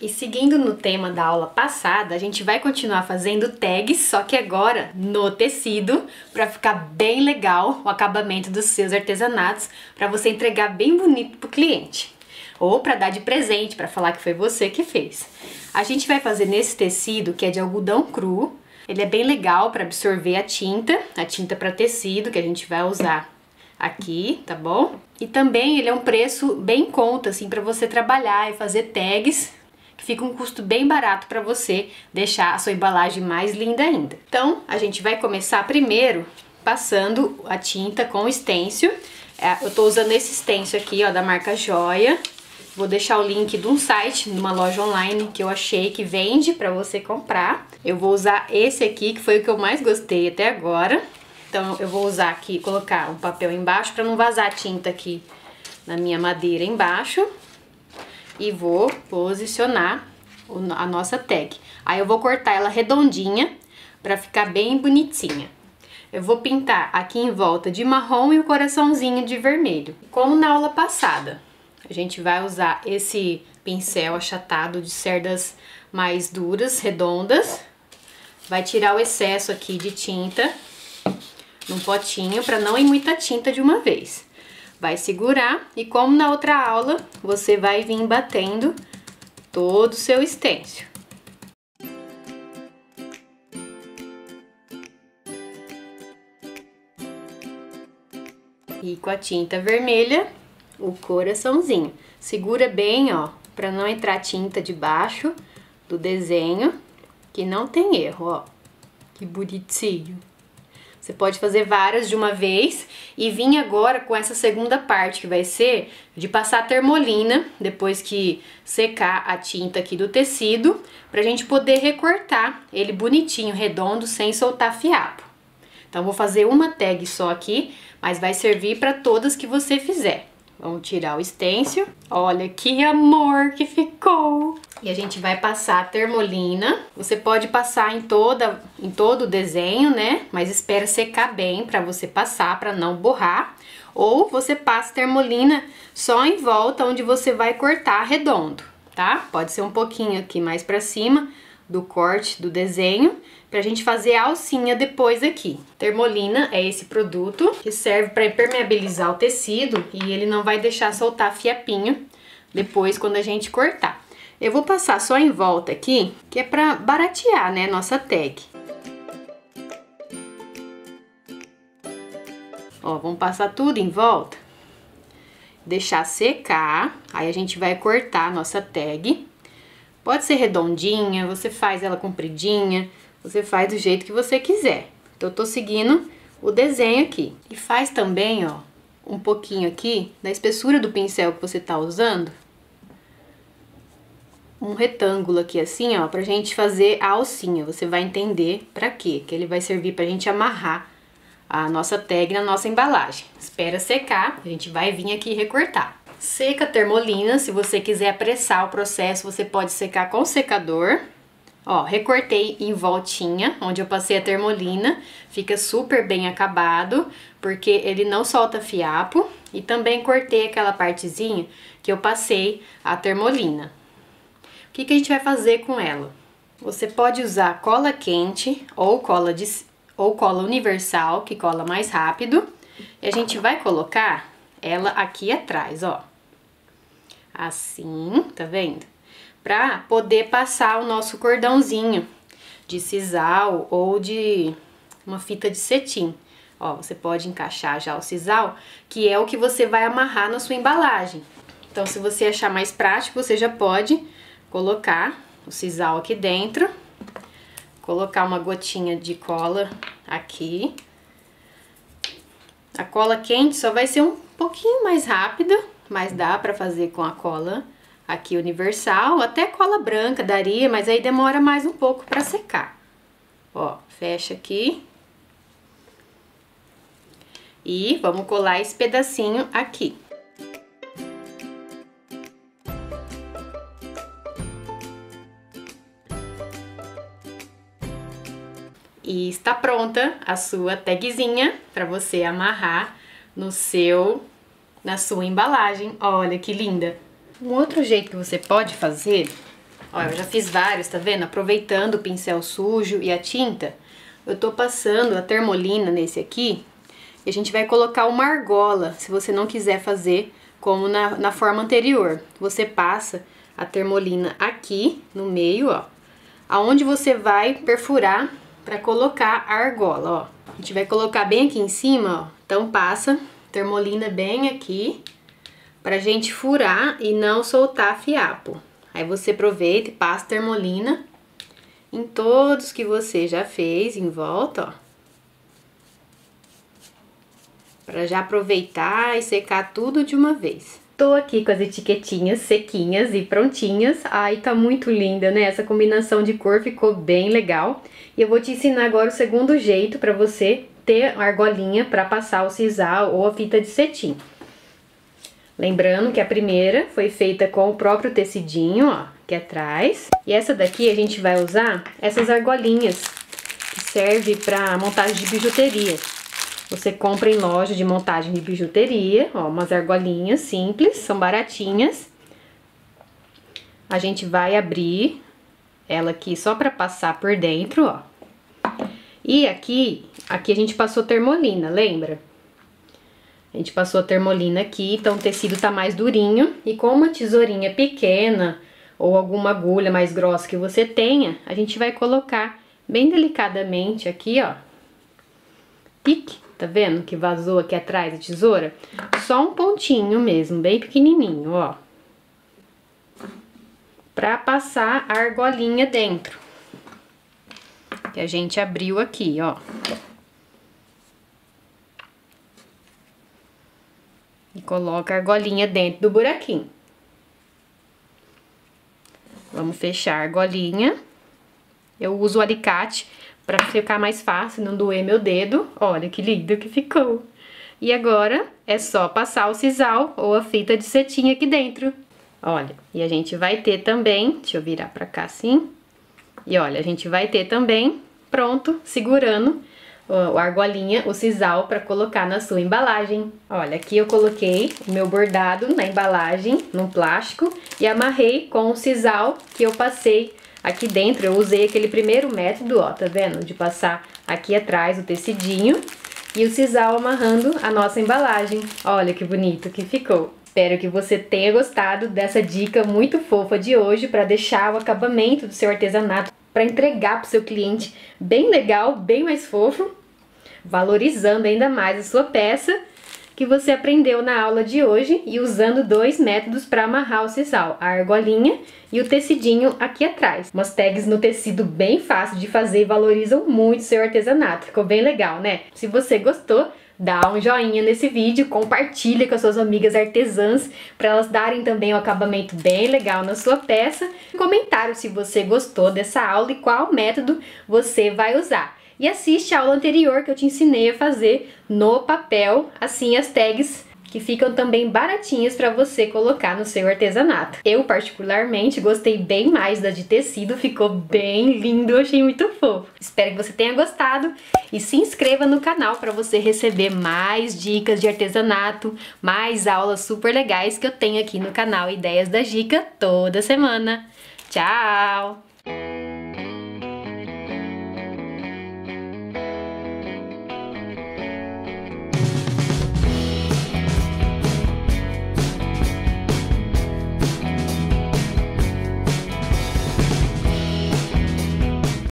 E seguindo no tema da aula passada, a gente vai continuar fazendo tags, só que agora no tecido, para ficar bem legal o acabamento dos seus artesanatos, para você entregar bem bonito pro cliente. Ou para dar de presente, para falar que foi você que fez. A gente vai fazer nesse tecido que é de algodão cru. Ele é bem legal para absorver a tinta, a tinta para tecido que a gente vai usar aqui, tá bom? E também ele é um preço bem em conta, assim, para você trabalhar e fazer tags fica um custo bem barato para você deixar a sua embalagem mais linda ainda. Então, a gente vai começar primeiro passando a tinta com o stencil. É, eu tô usando esse stencil aqui, ó, da marca Joia. Vou deixar o link de um site, numa loja online que eu achei que vende para você comprar. Eu vou usar esse aqui, que foi o que eu mais gostei até agora. Então, eu vou usar aqui, colocar um papel embaixo para não vazar a tinta aqui na minha madeira embaixo e vou posicionar a nossa tag. Aí eu vou cortar ela redondinha para ficar bem bonitinha. Eu vou pintar aqui em volta de marrom e o coraçãozinho de vermelho. Como na aula passada, a gente vai usar esse pincel achatado de cerdas mais duras, redondas. Vai tirar o excesso aqui de tinta num potinho para não ir muita tinta de uma vez vai segurar e como na outra aula, você vai vir batendo todo o seu estêncil. E com a tinta vermelha, o coraçãozinho. Segura bem, ó, para não entrar tinta debaixo do desenho, que não tem erro, ó. Que bonitinho. Você pode fazer várias de uma vez e vir agora com essa segunda parte que vai ser de passar termolina depois que secar a tinta aqui do tecido pra gente poder recortar ele bonitinho, redondo, sem soltar fiapo. Então vou fazer uma tag só aqui, mas vai servir para todas que você fizer. Vamos tirar o estêncil. Olha que amor que ficou! E a gente vai passar a termolina. Você pode passar em, toda, em todo o desenho, né? Mas espera secar bem para você passar, para não borrar. Ou você passa termolina só em volta, onde você vai cortar redondo, tá? Pode ser um pouquinho aqui mais para cima do corte do desenho pra gente fazer a alcinha depois aqui. Termolina é esse produto que serve para impermeabilizar o tecido e ele não vai deixar soltar fiapinho depois quando a gente cortar. Eu vou passar só em volta aqui, que é para baratear, né, nossa tag. Ó, vamos passar tudo em volta, deixar secar, aí a gente vai cortar a nossa tag. Pode ser redondinha, você faz ela compridinha, você faz do jeito que você quiser. Então, eu tô seguindo o desenho aqui. E faz também, ó, um pouquinho aqui da espessura do pincel que você tá usando. Um retângulo aqui assim, ó, pra gente fazer a alcinha. Você vai entender pra quê, que ele vai servir pra gente amarrar a nossa tag na nossa embalagem. Espera secar, a gente vai vir aqui recortar. Seca a termolina, se você quiser apressar o processo, você pode secar com secador. Ó, recortei em voltinha, onde eu passei a termolina, fica super bem acabado, porque ele não solta fiapo. E também cortei aquela partezinha que eu passei a termolina. O que, que a gente vai fazer com ela? Você pode usar cola quente ou cola, de, ou cola universal, que cola mais rápido. E a gente vai colocar ela aqui atrás, ó. Assim, tá vendo? para poder passar o nosso cordãozinho de sisal ou de uma fita de cetim. Ó, você pode encaixar já o sisal, que é o que você vai amarrar na sua embalagem. Então, se você achar mais prático, você já pode colocar o sisal aqui dentro, colocar uma gotinha de cola aqui. A cola quente só vai ser um pouquinho mais rápida, mas dá para fazer com a cola aqui universal, até cola branca daria, mas aí demora mais um pouco para secar. Ó, fecha aqui. E vamos colar esse pedacinho aqui. E está pronta a sua tagzinha para você amarrar no seu na sua embalagem. Olha que linda! Um outro jeito que você pode fazer Ó, eu já fiz vários, tá vendo? Aproveitando o pincel sujo e a tinta, eu tô passando a termolina nesse aqui e a gente vai colocar uma argola, se você não quiser fazer como na, na forma anterior. Você passa a termolina aqui no meio, ó, aonde você vai perfurar para colocar a argola, ó. A gente vai colocar bem aqui em cima, ó. Então passa termolina bem aqui pra gente furar e não soltar fiapo. Aí você aproveita e passa termolina em todos que você já fez em volta, ó. Pra já aproveitar e secar tudo de uma vez. Tô aqui com as etiquetinhas sequinhas e prontinhas. Ai, tá muito linda, né? Essa combinação de cor ficou bem legal. E eu vou te ensinar agora o segundo jeito para você ter argolinha para passar o sisal ou a fita de cetim. Lembrando que a primeira foi feita com o próprio tecidinho, ó, aqui atrás. E essa daqui a gente vai usar essas argolinhas, que serve para montagem de bijuteria. Você compra em loja de montagem de bijuteria, ó, umas argolinhas simples, são baratinhas. A gente vai abrir ela aqui só para passar por dentro, ó. E aqui, aqui a gente passou termolina, lembra? A gente passou a termolina aqui, então o tecido tá mais durinho. E com uma tesourinha pequena ou alguma agulha mais grossa que você tenha, a gente vai colocar bem delicadamente aqui, ó. Pique Tá vendo que vazou aqui atrás a tesoura? Só um pontinho mesmo, bem pequenininho, ó. Pra passar a argolinha dentro. Que a gente abriu aqui, ó. E coloca a argolinha dentro do buraquinho. Vamos fechar a argolinha. Eu uso o alicate para ficar mais fácil, não doer meu dedo. Olha que lindo que ficou. E agora é só passar o sisal ou a fita de cetim aqui dentro. Olha, e a gente vai ter também, deixa eu virar pra cá assim. E olha, a gente vai ter também pronto, segurando o argolinha, o sisal para colocar na sua embalagem. Olha, aqui eu coloquei o meu bordado na embalagem, no plástico, e amarrei com o sisal que eu passei Aqui dentro eu usei aquele primeiro método, ó, tá vendo? De passar aqui atrás o tecidinho e o sisal amarrando a nossa embalagem. Olha que bonito que ficou. Espero que você tenha gostado dessa dica muito fofa de hoje para deixar o acabamento do seu artesanato para entregar para o seu cliente bem legal, bem mais fofo, valorizando ainda mais a sua peça que você aprendeu na aula de hoje e usando dois métodos para amarrar o sisal, a argolinha e o tecidinho aqui atrás. Umas tags no tecido bem fácil de fazer e valorizam muito seu artesanato. Ficou bem legal, né? Se você gostou, dá um joinha nesse vídeo, compartilha com as suas amigas artesãs para elas darem também um acabamento bem legal na sua peça. Comentário se você gostou dessa aula e qual método você vai usar e assiste a aula anterior que eu te ensinei a fazer no papel, assim as tags que ficam também baratinhas para você colocar no seu artesanato. Eu particularmente gostei bem mais da de tecido, ficou bem lindo, achei muito fofo. Espero que você tenha gostado e se inscreva no canal para você receber mais dicas de artesanato, mais aulas super legais que eu tenho aqui no canal Ideias da Dica toda semana. Tchau!